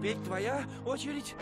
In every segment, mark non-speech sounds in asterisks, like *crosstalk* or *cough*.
Теперь твоя очередь.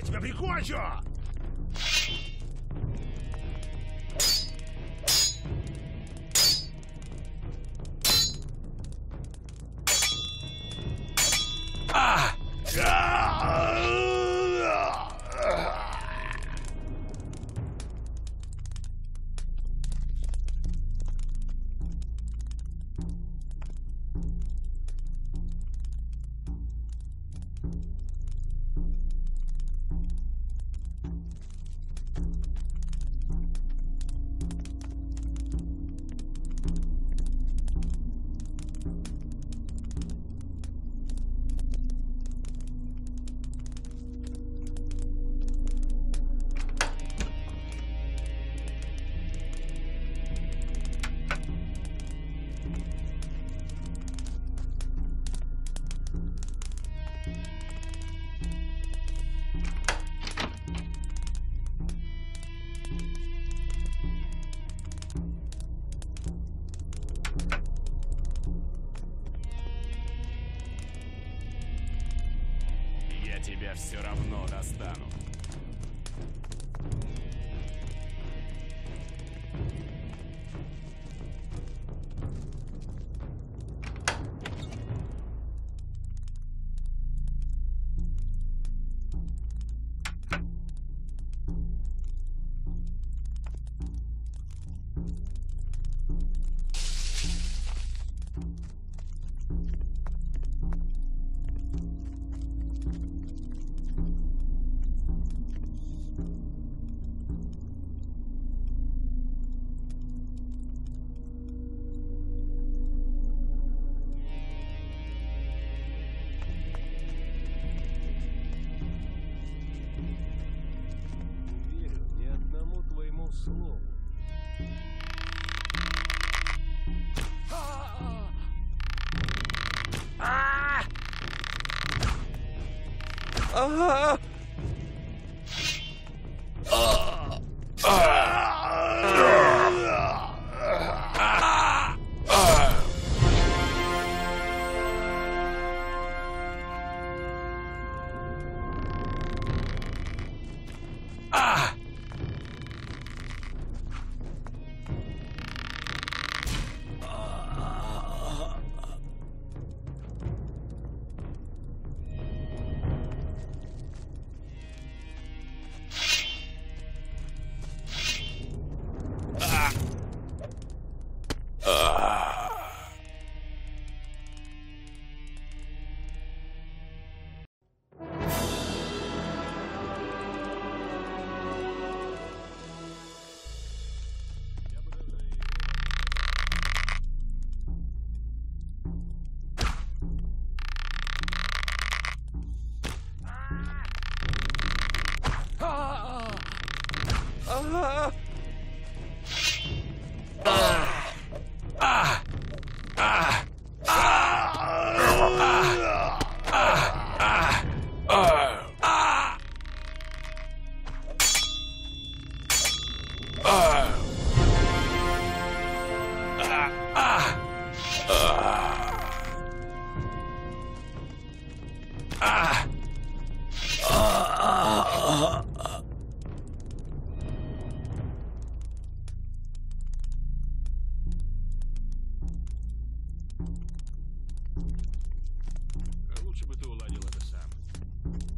Я тебя прикончу! Все равно достану. А! *laughs* Лучше бы ты уладил это сам.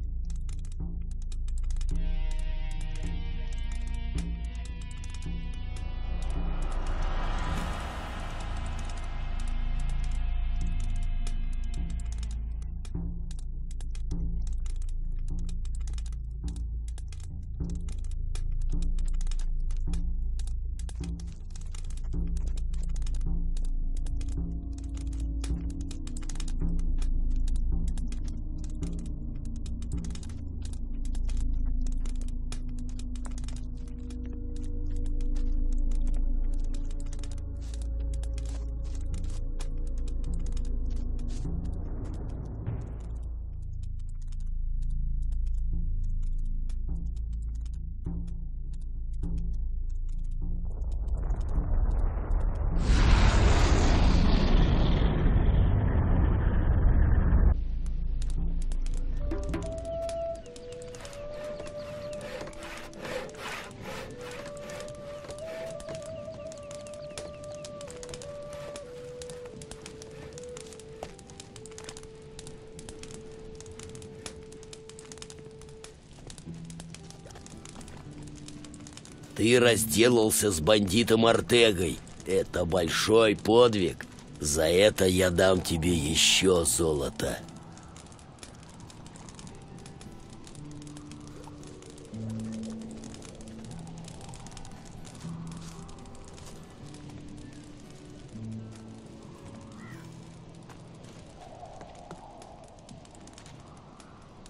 Ты разделался с бандитом Артегой. Это большой подвиг. За это я дам тебе еще золото.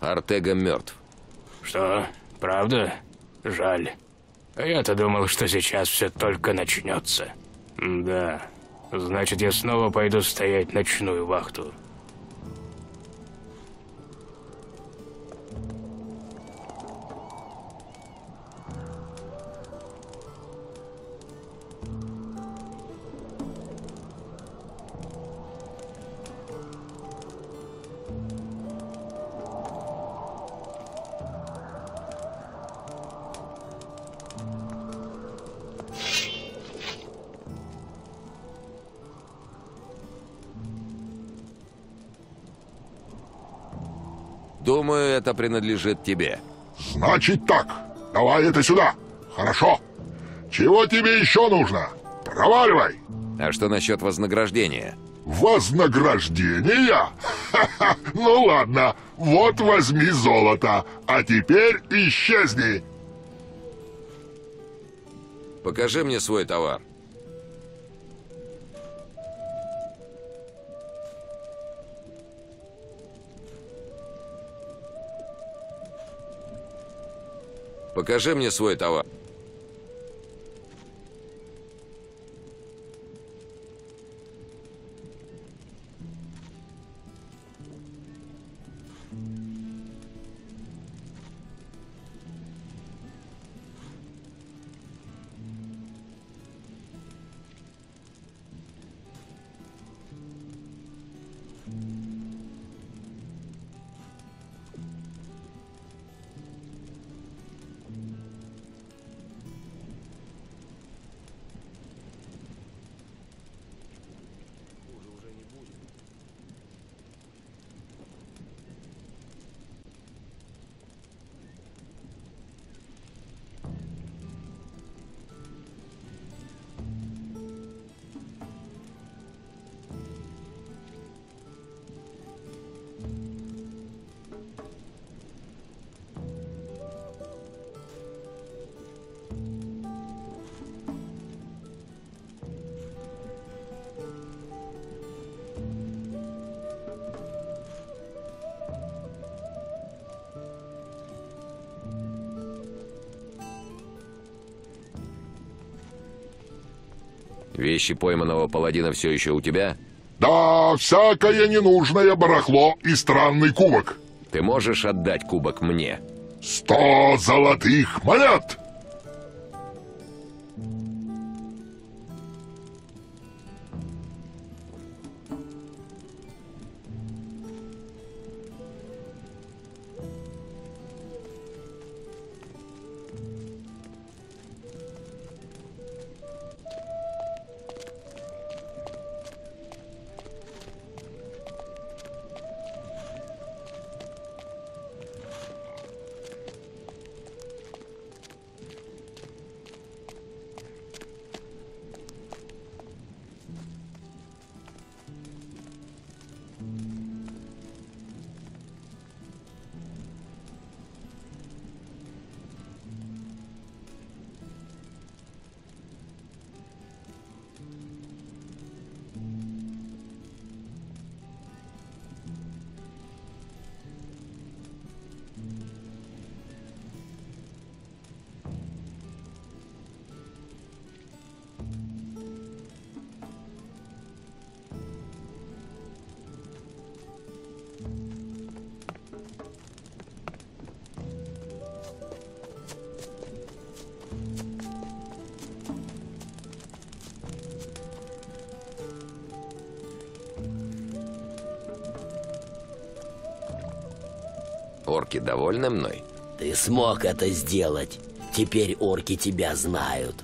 Артега мертв. Что? Правда? Жаль. Я-то думал, что сейчас все только начнется. Да. Значит, я снова пойду стоять ночную вахту. Принадлежит тебе. Значит так. Давай это сюда. Хорошо. Чего тебе еще нужно? Проваливай. А что насчет вознаграждения? Вознаграждение? Ха-ха. Ну ладно. Вот возьми золото. А теперь исчезни. Покажи мне свой товар. Покажи мне свой товар. Вещи пойманного паладина все еще у тебя? Да, всякое ненужное барахло и странный кубок. Ты можешь отдать кубок мне? Сто золотых монет! Орки довольны мной? Ты смог это сделать. Теперь орки тебя знают.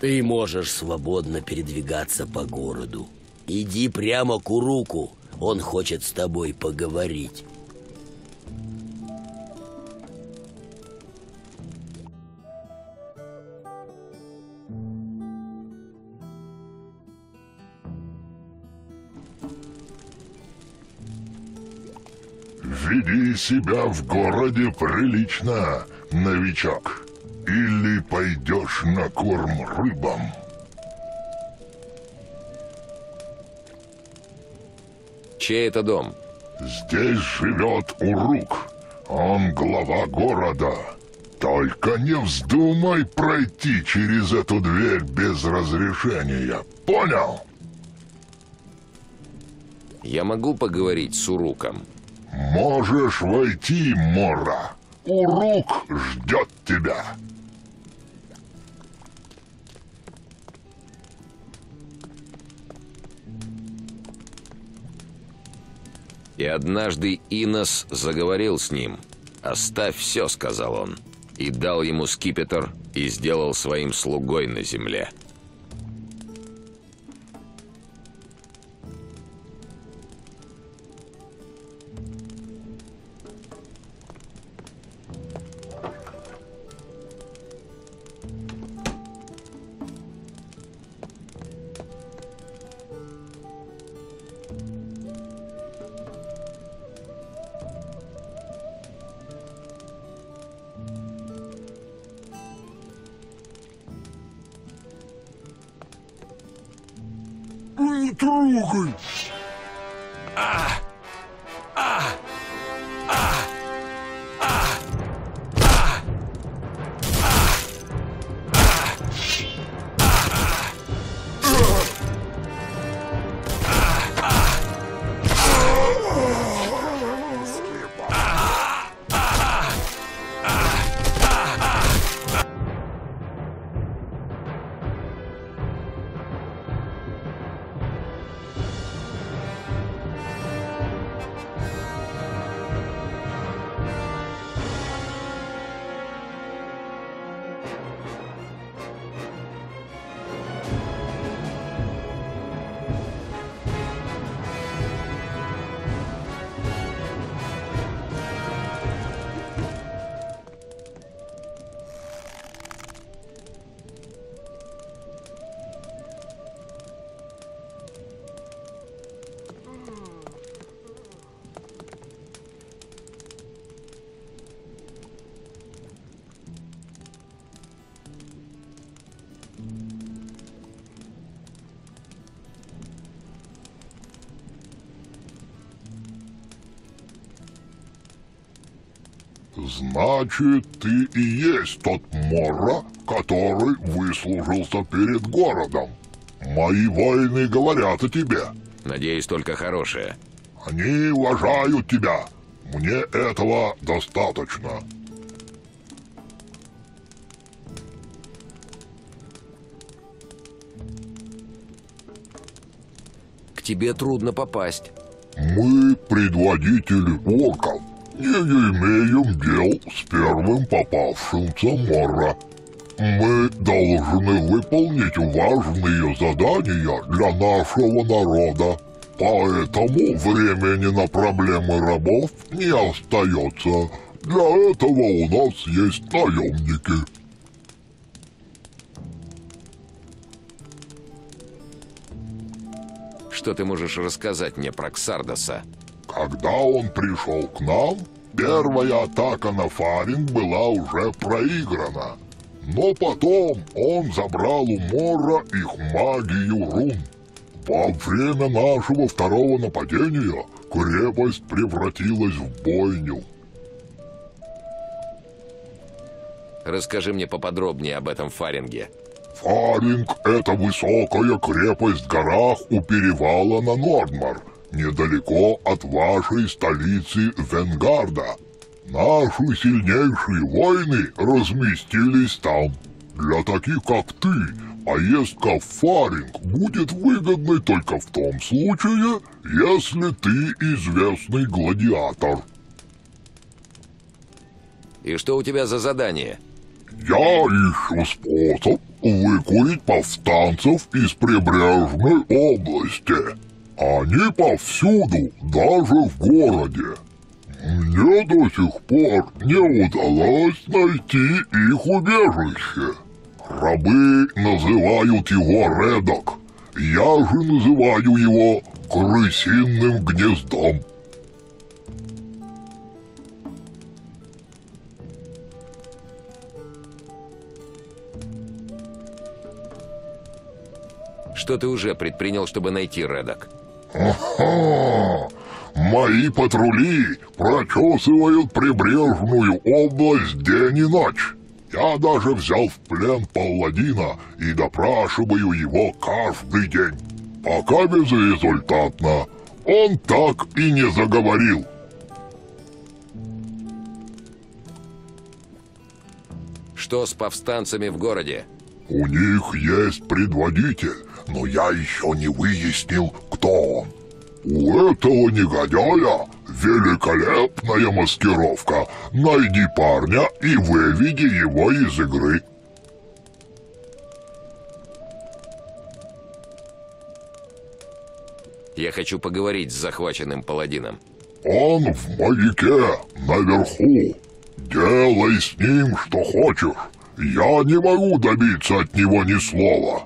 Ты можешь свободно передвигаться по городу. Иди прямо к Уруку. Он хочет с тобой поговорить. Себя в городе прилично, новичок. Или пойдешь на корм рыбам. Чей это дом? Здесь живет Урук. Он глава города. Только не вздумай пройти через эту дверь без разрешения. Понял? Я могу поговорить с Уруком? Можешь войти, Мора. Урук ждет тебя. И однажды Инос заговорил с ним. «Оставь все», — сказал он, и дал ему скипетр и сделал своим слугой на земле. Значит, ты и есть тот Мора, который выслужился перед городом. Мои воины говорят о тебе. Надеюсь, только хорошее. Они уважают тебя. Мне этого достаточно. К тебе трудно попасть. Мы, предводители орков, не имеем дел с первым попавшимся Мора. Мы должны выполнить важные задания для нашего народа. Поэтому времени на проблемы рабов не остается. Для этого у нас есть наемники. Что ты можешь рассказать мне про Ксардоса? Когда он пришел к нам, первая атака на Фаринг была уже проиграна. Но потом он забрал у Мора их магию рун. Во время нашего второго нападения крепость превратилась в бойню. Расскажи мне поподробнее об этом Фаринге. Фаринг — это высокая крепость в горах у перевала на Нордмар, недалеко от вашей столицы Венгарда. Наши сильнейшие воины разместились там. Для таких, как ты, поездка в Фаринг будет выгодной только в том случае, если ты известный гладиатор. И что у тебя за задание? Я ищу способ выкурить повстанцев из прибрежной области. Они повсюду, даже в городе. Мне до сих пор не удалось найти их убежище. Рабы называют его Редок. Я же называю его крысиным гнездом. Что ты уже предпринял, чтобы найти Редок? Ага! Мои патрули прочесывают прибрежную область день и ночь. Я даже взял в плен палладина и допрашиваю его каждый день. Пока безрезультатно. Он так и не заговорил. Что с повстанцами в городе? У них есть предводитель, но я еще не выяснил, он. У этого негодяя великолепная маскировка. Найди парня и выведи его из игры. Я хочу поговорить с захваченным паладином. Он в маяке, наверху. Делай с ним, что хочешь. Я не могу добиться от него ни слова.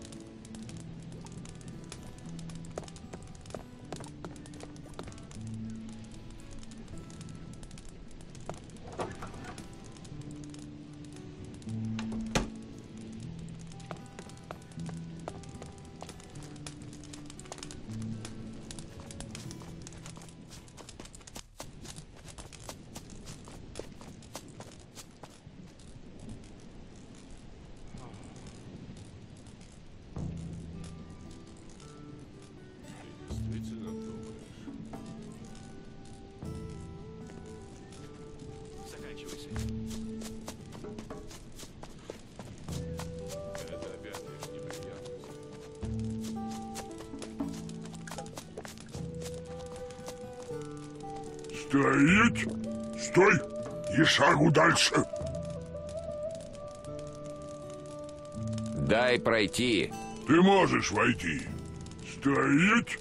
Это опять лишь неприятность. Стоять! Стой! И шагу дальше! Дай пройти. Ты можешь войти. Стоять!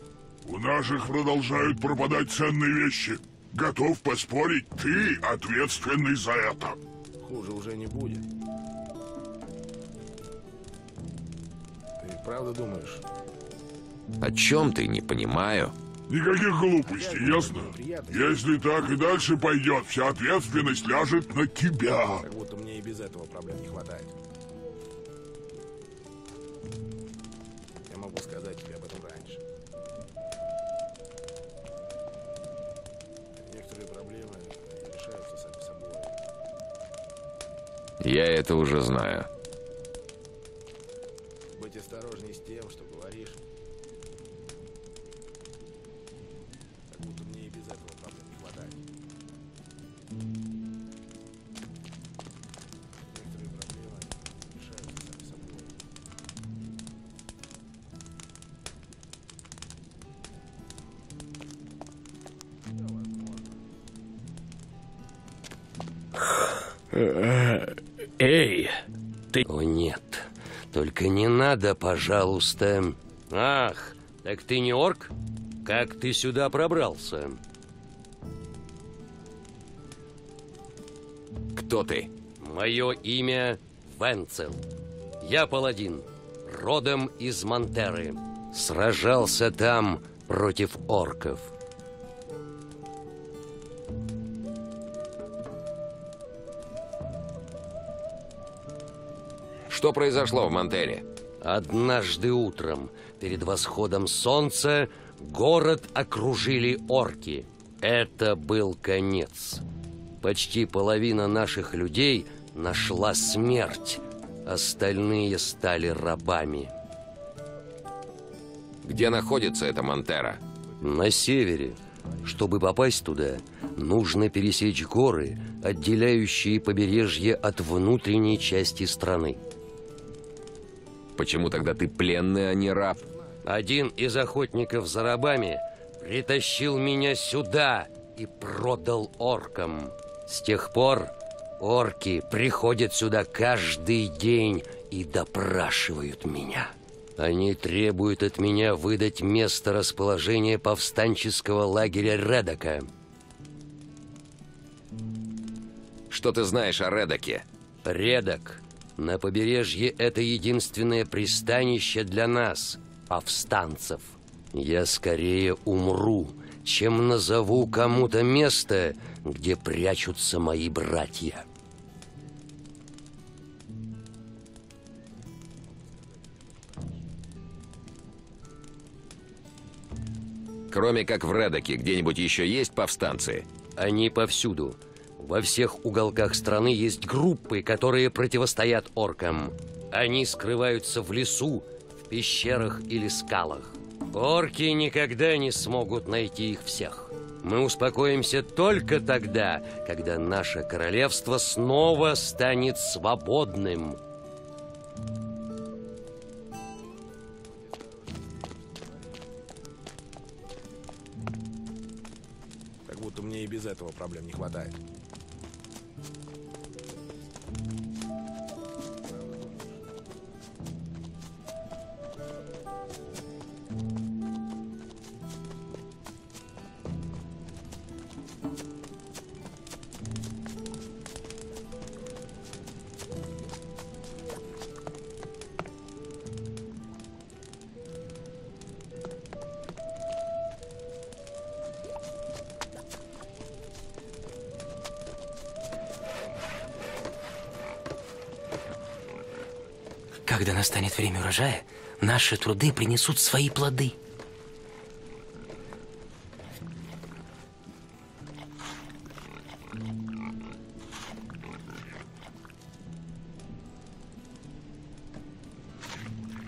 У наших продолжают пропадать ценные вещи. Готов поспорить, ты ответственный за это. Хуже уже не будет. Ты правда думаешь? О чем ты, не понимаю. Никаких глупостей, ясно? Если так и дальше пойдет, вся ответственность ляжет на тебя. Я это уже знаю. Надо, пожалуйста. Ах, так ты не орк? Как ты сюда пробрался? Кто ты? Мое имя Венцел. Я паладин, родом из Монтеры. Сражался там против орков. Что произошло в Монтере? Однажды утром, перед восходом солнца, город окружили орки. Это был конец. Почти половина наших людей нашла смерть. Остальные стали рабами. Где находится эта Монтера? На севере. Чтобы попасть туда, нужно пересечь горы, отделяющие побережье от внутренней части страны. Почему тогда ты пленный, а не раб? Один из охотников за рабами притащил меня сюда и продал оркам. С тех пор орки приходят сюда каждый день и допрашивают меня. Они требуют от меня выдать место расположения повстанческого лагеря Редока. Что ты знаешь о Редоке? Редок. На побережье это единственное пристанище для нас, повстанцев. Я скорее умру, чем назову кому-то место, где прячутся мои братья. Кроме как в Редоке, где-нибудь еще есть повстанцы? Они повсюду. Во всех уголках страны есть группы, которые противостоят оркам. Они скрываются в лесу, в пещерах или скалах. Орки никогда не смогут найти их всех. Мы успокоимся только тогда, когда наше королевство снова станет свободным. Как будто мне и без этого проблем не хватает. Thank you. Когда настанет время урожая, наши труды принесут свои плоды.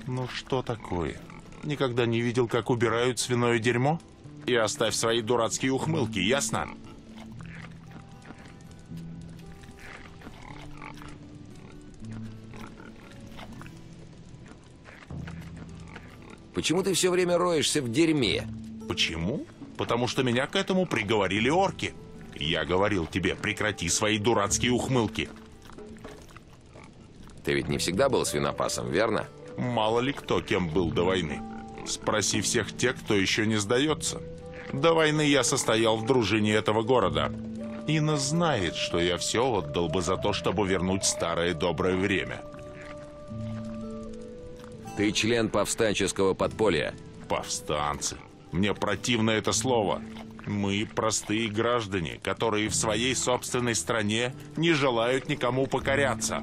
Ну что такое? Никогда не видел, как убирают свиное дерьмо? И оставь свои дурацкие ухмылки, ясно? Почему ты все время роешься в дерьме? Почему? Потому что меня к этому приговорили орки. Я говорил тебе, прекрати свои дурацкие ухмылки. Ты ведь не всегда был свинопасом, верно? Мало ли кто кем был до войны. Спроси всех тех, кто еще не сдается. До войны я состоял в дружине этого города. Инна знает, что я все отдал бы за то, чтобы вернуть старое доброе время. Ты член повстанческого подполья. Повстанцы. Мне противно это слово. Мы простые граждане, которые в своей собственной стране не желают никому покоряться.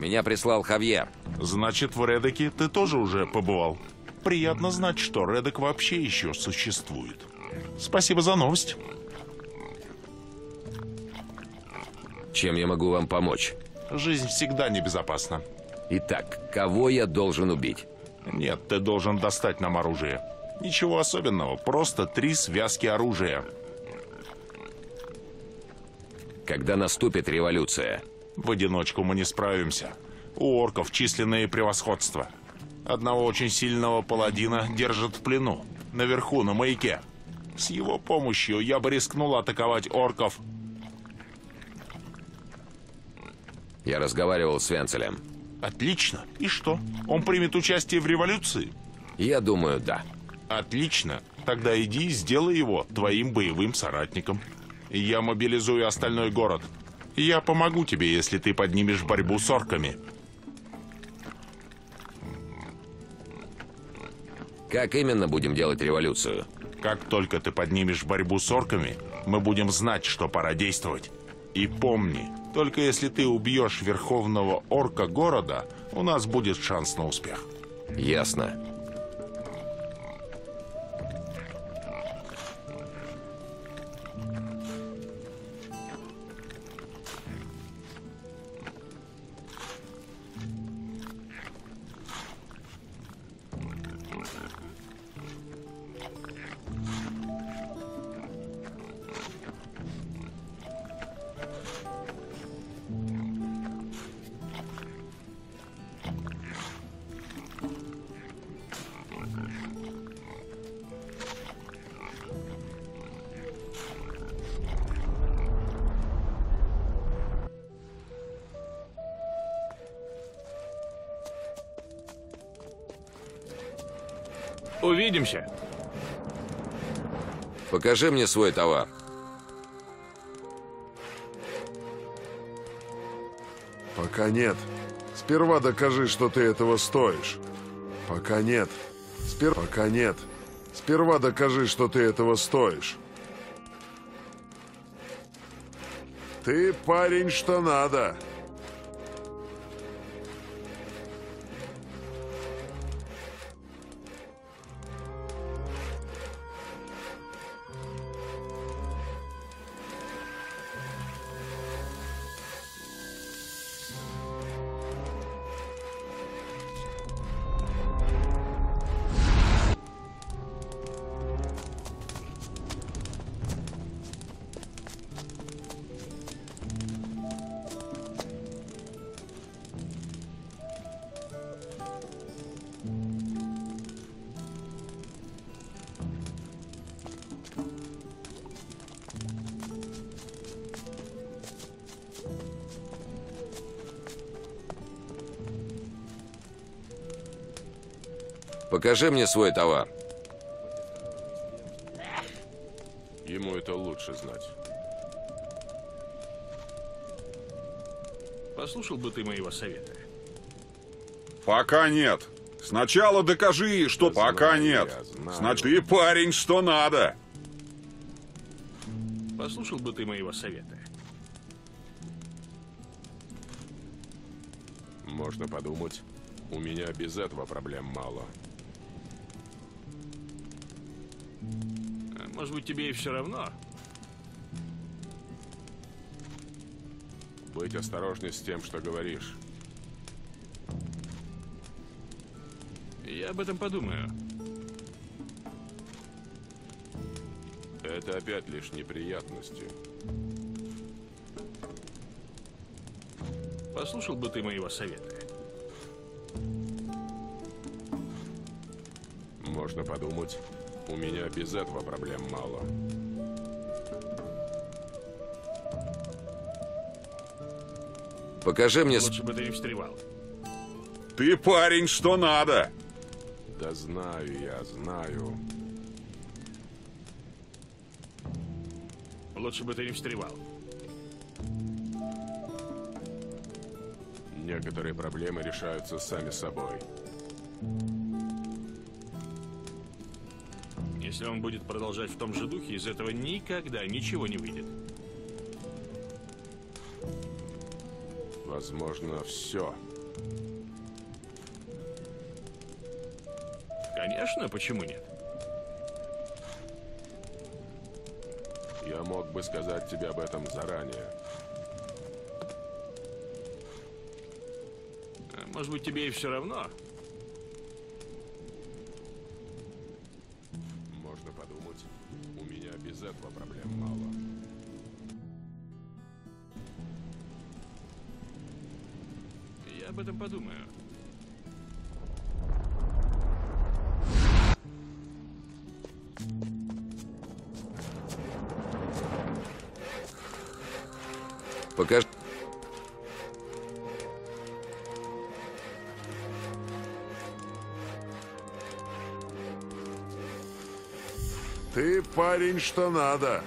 Меня прислал Хавьер. Значит, в Редеке ты тоже уже побывал. Приятно знать, что Редек вообще еще существует. Спасибо за новость. Чем я могу вам помочь? Жизнь всегда небезопасна. Итак, кого я должен убить? Нет, ты должен достать нам оружие. Ничего особенного, просто три связки оружия. Когда наступит революция? В одиночку мы не справимся. У орков численное превосходство. Одного очень сильного паладина держат в плену. Наверху, на маяке. С его помощью я бы рискнул атаковать орков. Я разговаривал с Венцелем. Отлично. И что? Он примет участие в революции? Я думаю, да. Отлично. Тогда иди и сделай его твоим боевым соратником. Я мобилизую остальной город. Я помогу тебе, если ты поднимешь борьбу с орками. Как именно будем делать революцию? Как только ты поднимешь борьбу с орками, мы будем знать, что пора действовать. И помни, только если ты убьешь верховного орка города, у нас будет шанс на успех. Ясно. Покажи мне свой товар. Пока нет. Сперва докажи, что ты этого стоишь. Пока нет. Спер... Пока нет. Сперва докажи, что ты этого стоишь. Ты парень, что надо. Покажи мне свой товар. Ему это лучше знать. Послушал бы ты моего совета. Пока нет. Сначала докажи, что Знаю пока я, нет. знаю. Значит, ты парень, что надо. Послушал бы ты моего совета. Можно подумать, у меня без этого проблем мало. Может быть, тебе и все равно? Быть осторожней с тем, что говоришь. Я об этом подумаю. Это опять лишь неприятности. Послушал бы ты моего совета. Можно подумать, у меня без этого проблем мало. Покажи мне... Лучше бы ты не встревал. Ты парень, что надо. Да знаю я, знаю. Лучше бы ты не встревал. Некоторые проблемы решаются сами собой. Если он будет продолжать в том же духе, из этого никогда ничего не выйдет. Возможно, все. Конечно, почему нет? Я мог бы сказать тебе об этом заранее. Может быть, тебе и все равно? Что надо.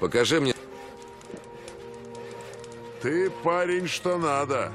Покажи мне... Ты парень, что надо.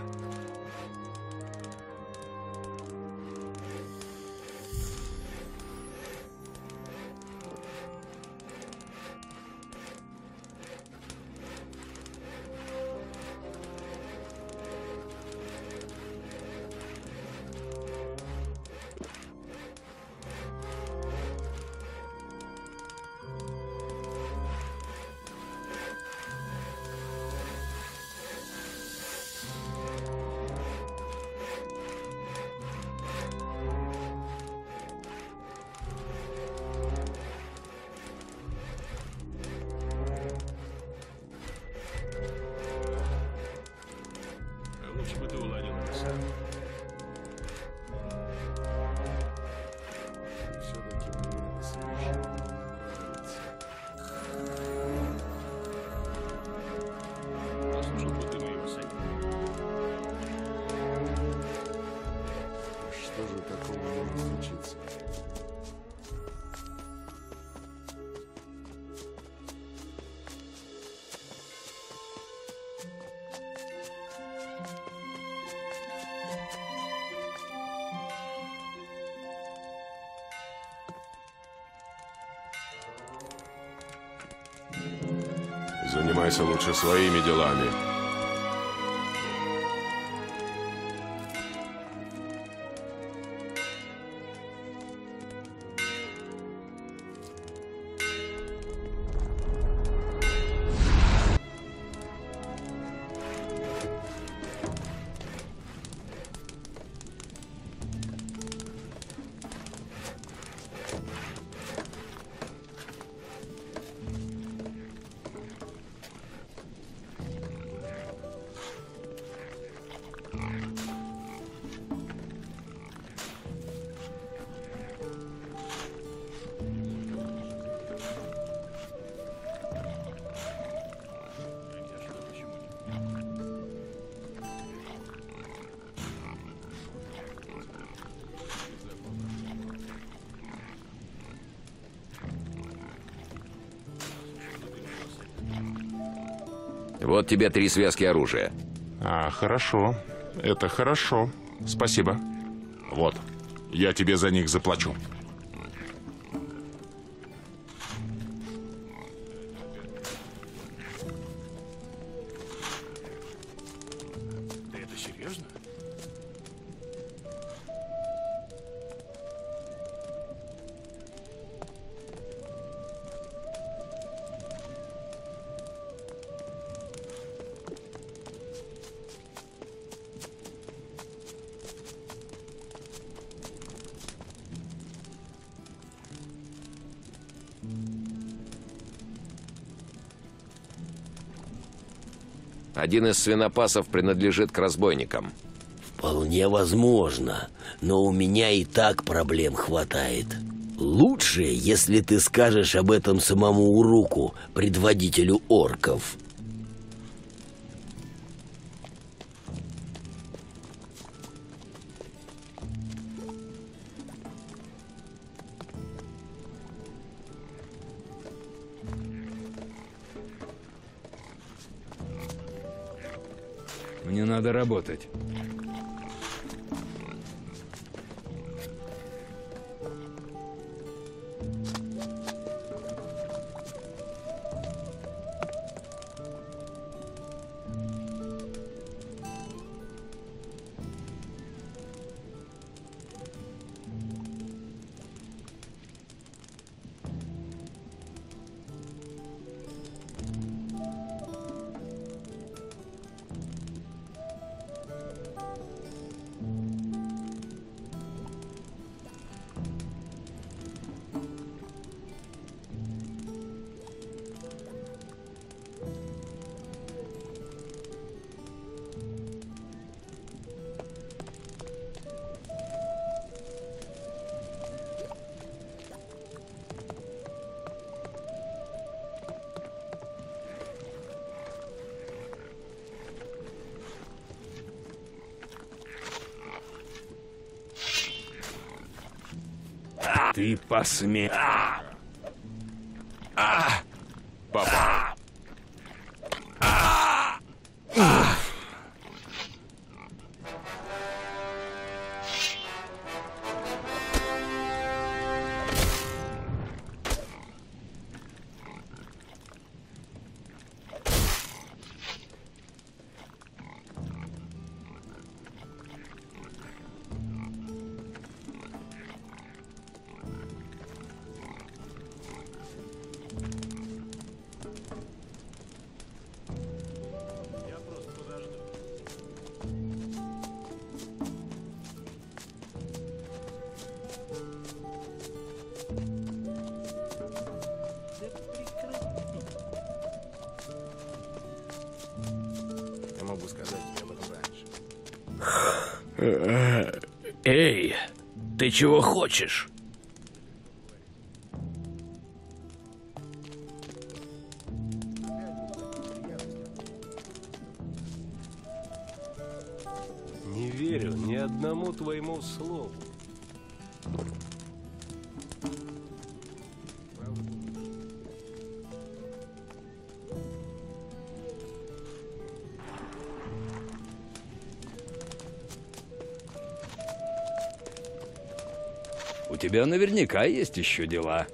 Занимайся лучше своими делами. Вот тебе три связки оружия. А, хорошо. Это хорошо. Спасибо. Вот. Я тебе за них заплачу. Один из свинопасов принадлежит к разбойникам. Вполне возможно, но у меня и так проблем хватает. Лучше, если ты скажешь об этом самому Уруку, предводителю орков. Мне надо работать. Ты ты чего хочешь? Не верю ни одному твоему слову. Тебя наверняка есть еще дела.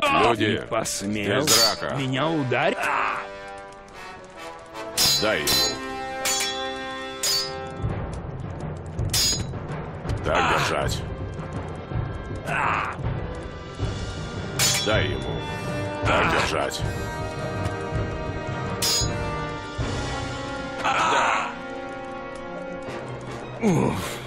Люди, посмел здесь драка. меня ударить? Дай ему. Так держать. Дай ему. Так держать. Это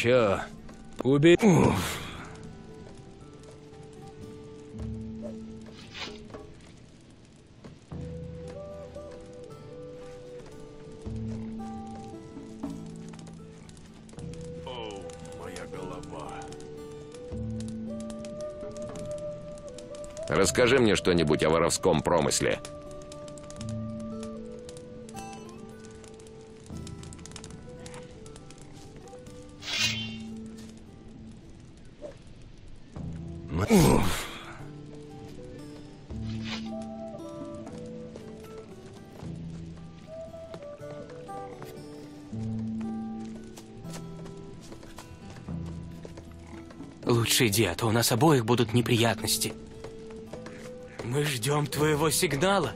еще убей... Голова. Расскажи мне что-нибудь о воровском промысле. Лучше иди, а то у нас обоих будут неприятности. Мы ждем твоего сигнала.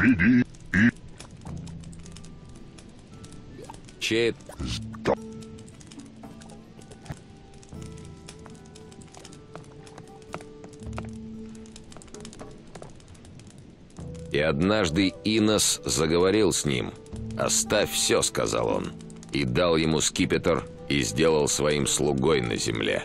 Веди и Чей... И однажды Инос заговорил с ним. «Оставь все», — сказал он, и дал ему скипетр, и сделал своим слугой на земле.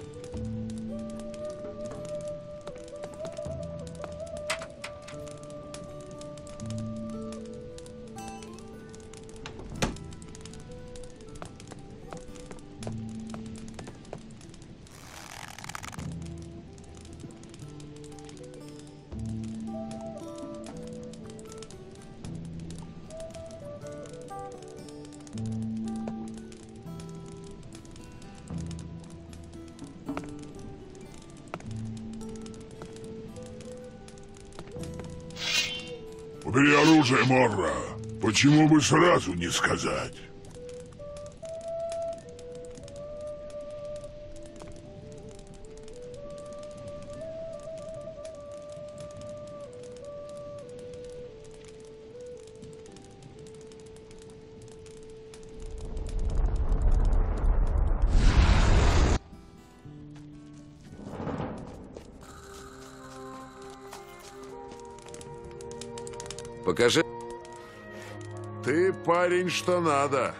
Почему бы сразу не сказать? Парень что надо.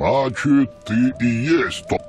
Значит, ты и есть тот...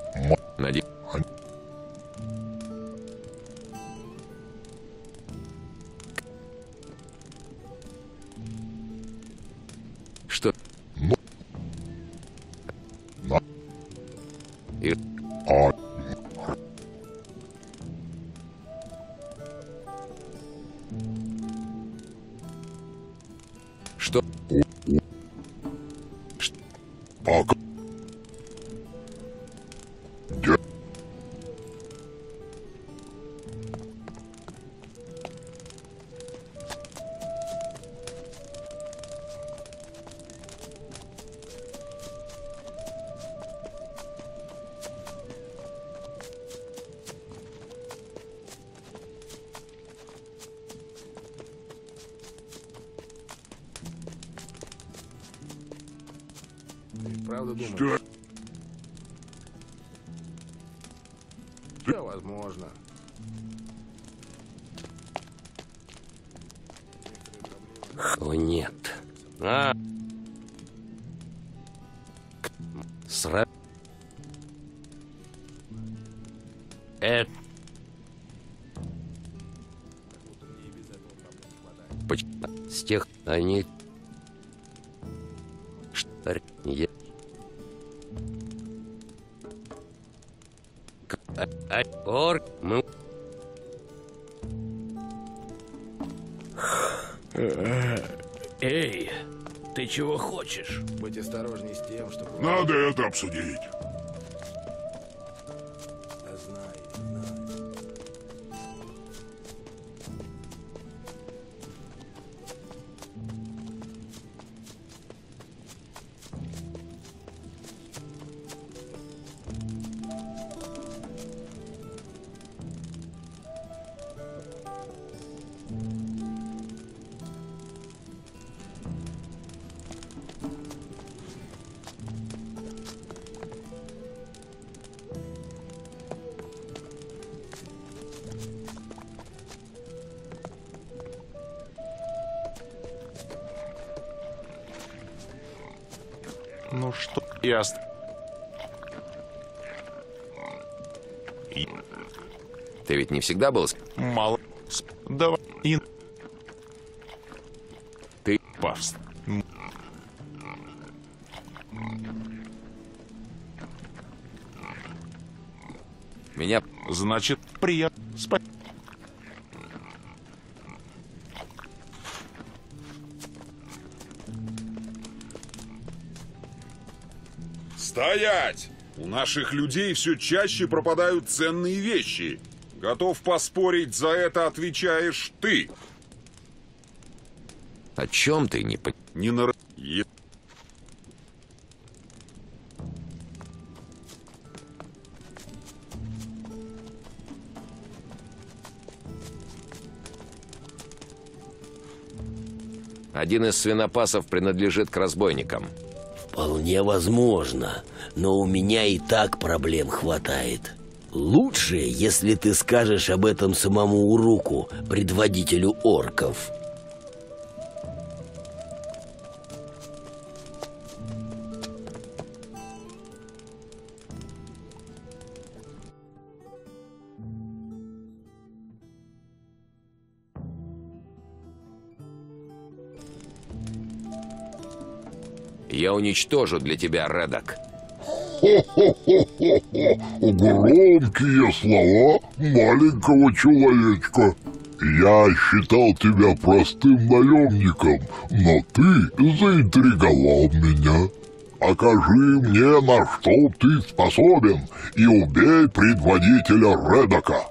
Сра... Э... Поч... С тех... Они... Что... Я... Ор... Мы... чего хочешь? Будь осторожней с тем, что... Надо это обсудить. Всегда был... с- Мало... с- Давай... И... Ты... Павс. М, Меня... Значит, приятно. Спа- Стоять! У наших людей все чаще пропадают ценные вещи. Готов поспорить, за это отвечаешь ты. О чем ты не... по- Не на... Е- Один из свинопасов принадлежит к разбойникам. Вполне возможно, но у меня и так проблем хватает. Лучше, если ты скажешь об этом самому Уруку, предводителю орков. Я уничтожу для тебя Редок. Хо-хо-хо-хо-хо! Громкие слова маленького человечка. Я считал тебя простым наемником, но ты заинтриговал меня. Покажи мне, на что ты способен, и убей предводителя Редока.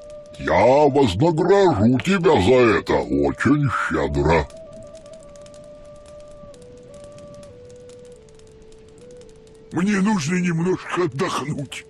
Я вознагражу тебя за это очень щедро. Мне нужно немножко отдохнуть.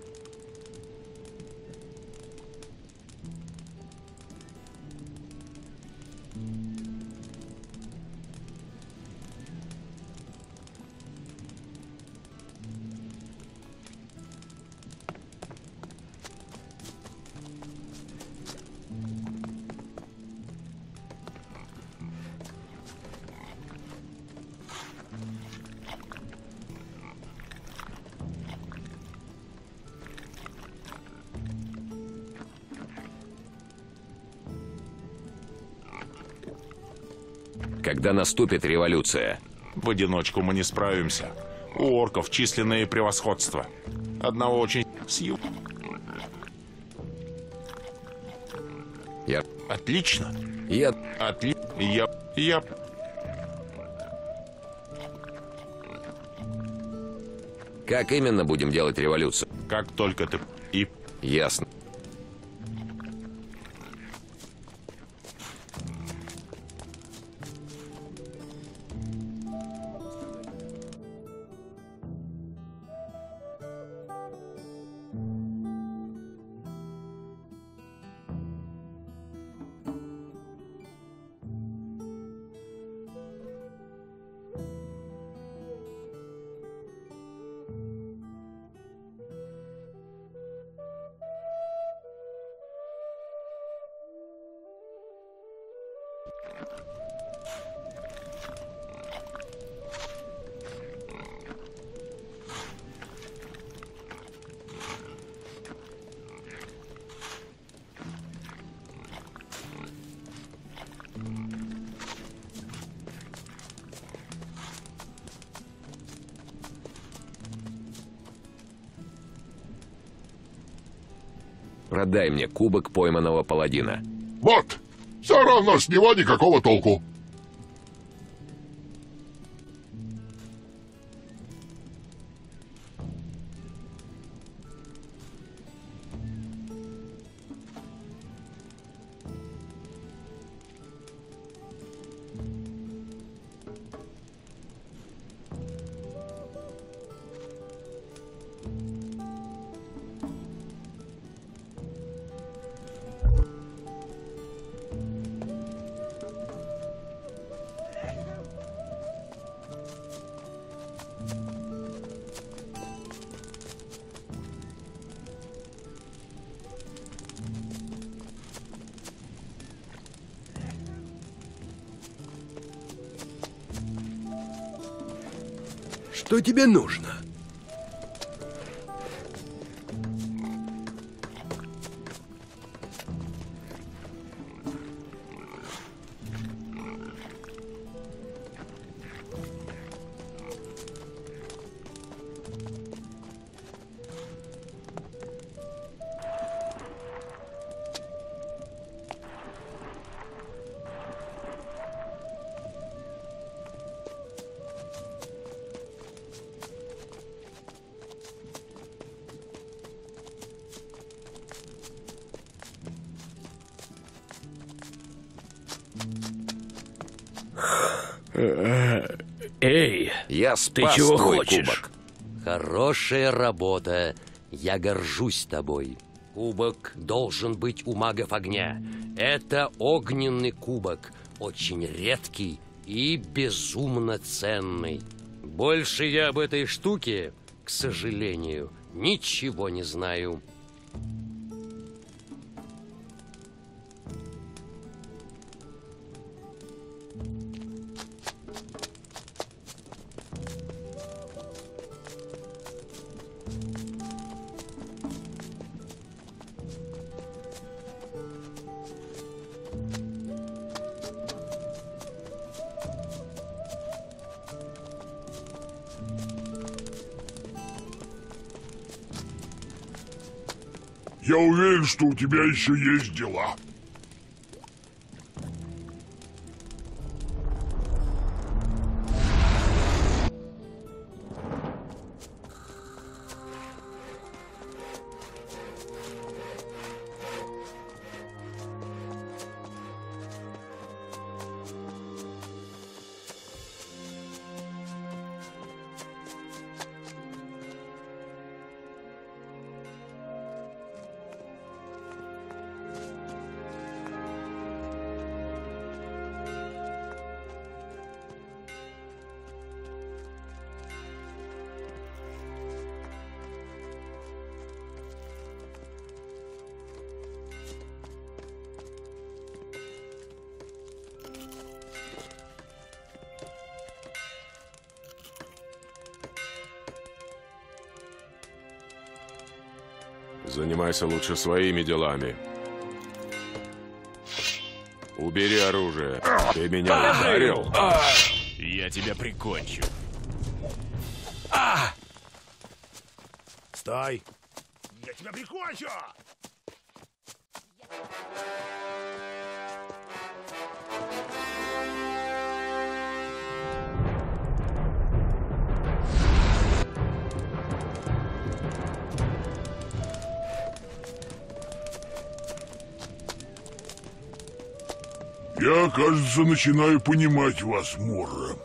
Когда наступит революция? В одиночку мы не справимся. У орков численное превосходство. Одного очень... Сью. Я... Отлично. Я... Отли... Я... Я... Как именно будем делать революцию? Как только ты... И... Ясно. Продай мне кубок пойманного паладина. Вот! Все равно с него никакого толку. Тебе нужно? Эй, Я ты спас чего твой хочешь? кубок. Хорошая работа. Я горжусь тобой. Кубок должен быть у магов огня. Это огненный кубок, очень редкий и безумно ценный. Больше я об этой штуке, к сожалению, ничего не знаю. Тебя еще есть дела. Занимайся лучше своими делами. Убери оружие. Ты меня ударил. Я тебя прикончу. Стой! Я тебя прикончу! Я, кажется, начинаю понимать вас, Морра.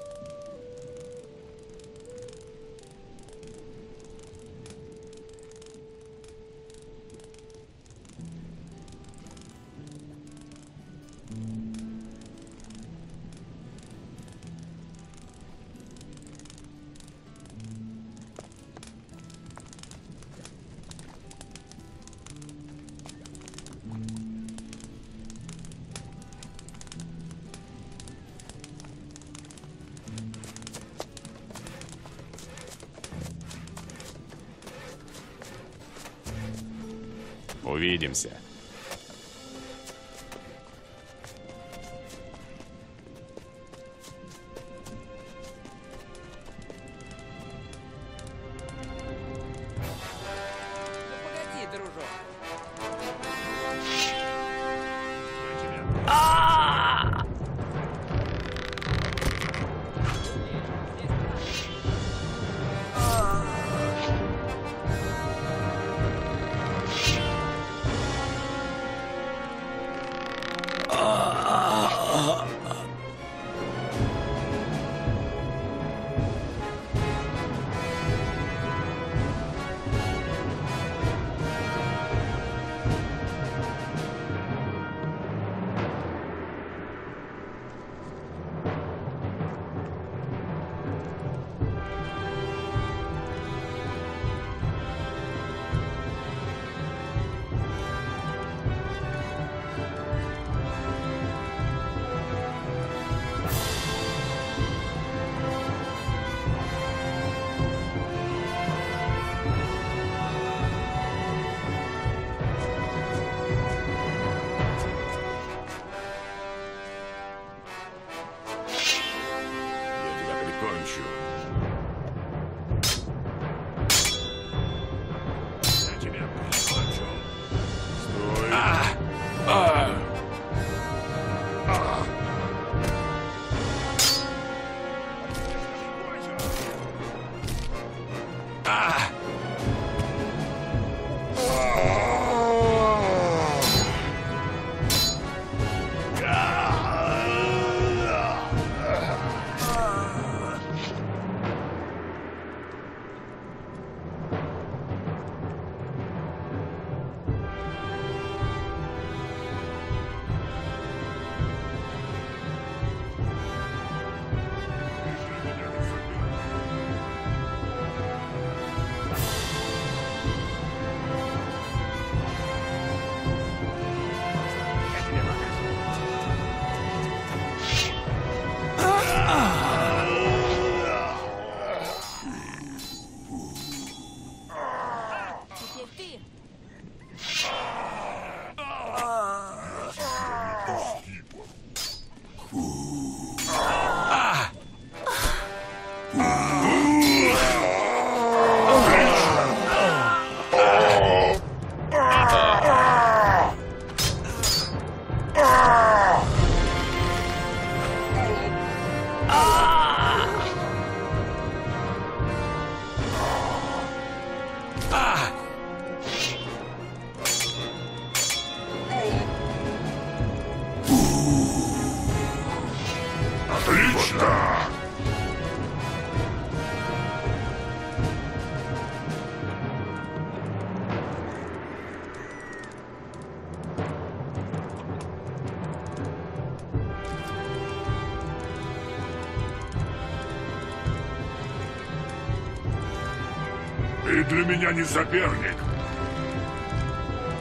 Меня не соперник.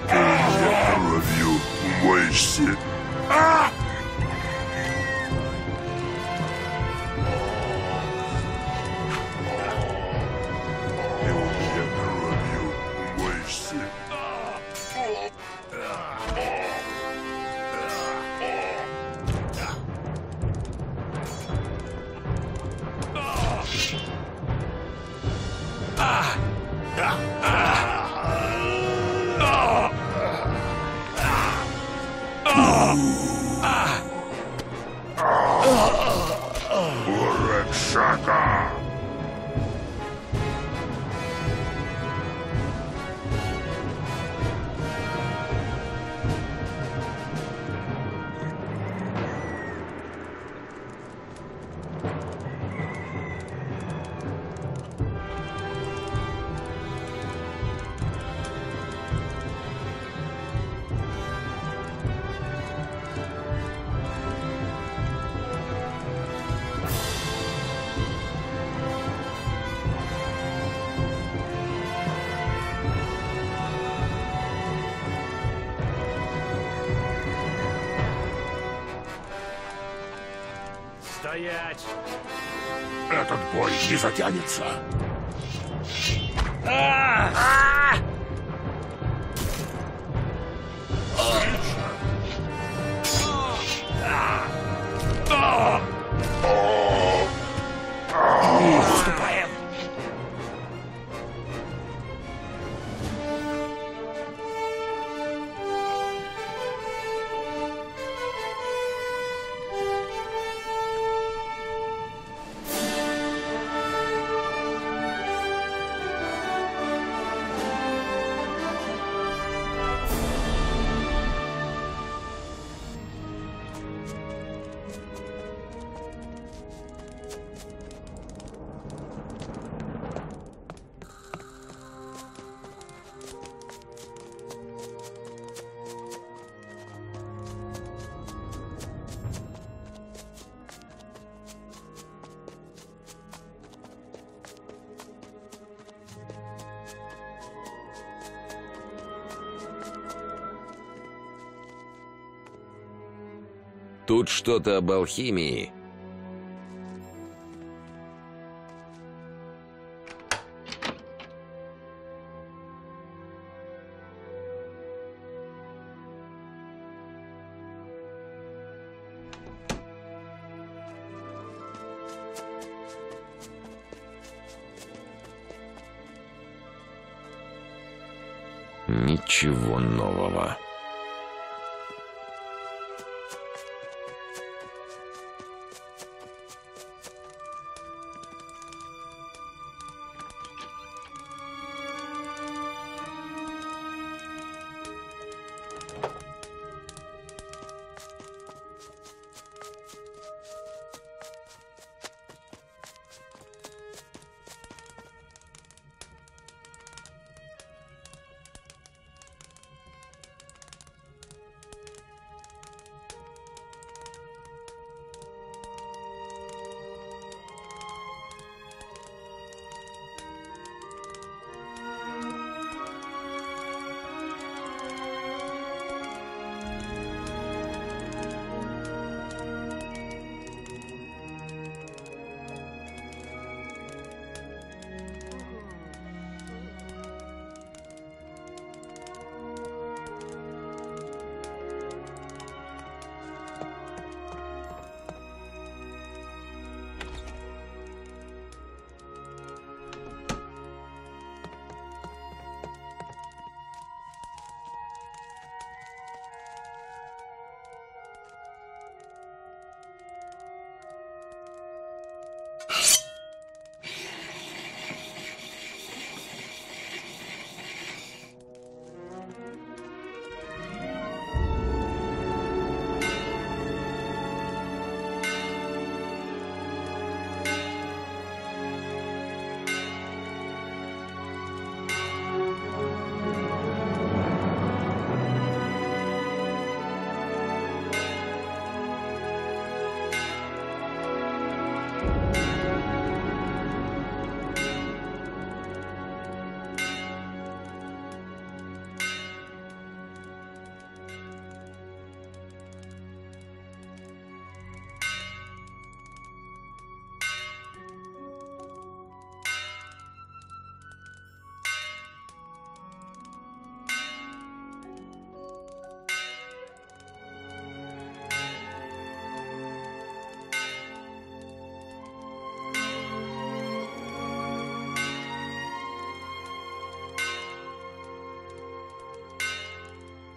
Ты кровью умоешься. А! Ты у меня кровью умоешься. Стоять! Этот бой не затянется. Тут что-то об алхимии.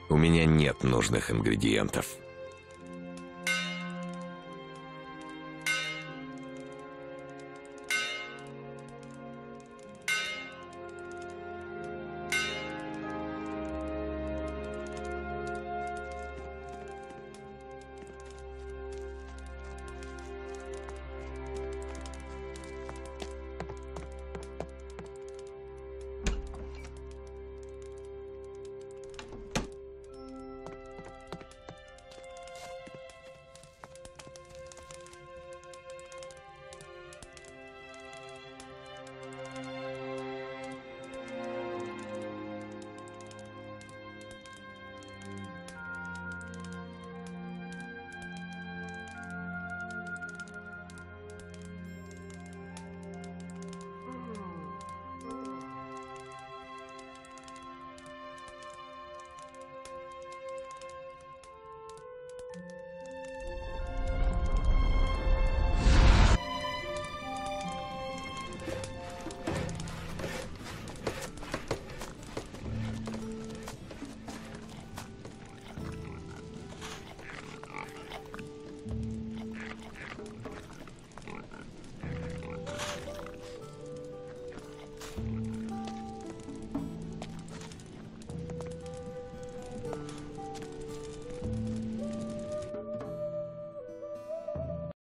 У меня нет нужных ингредиентов.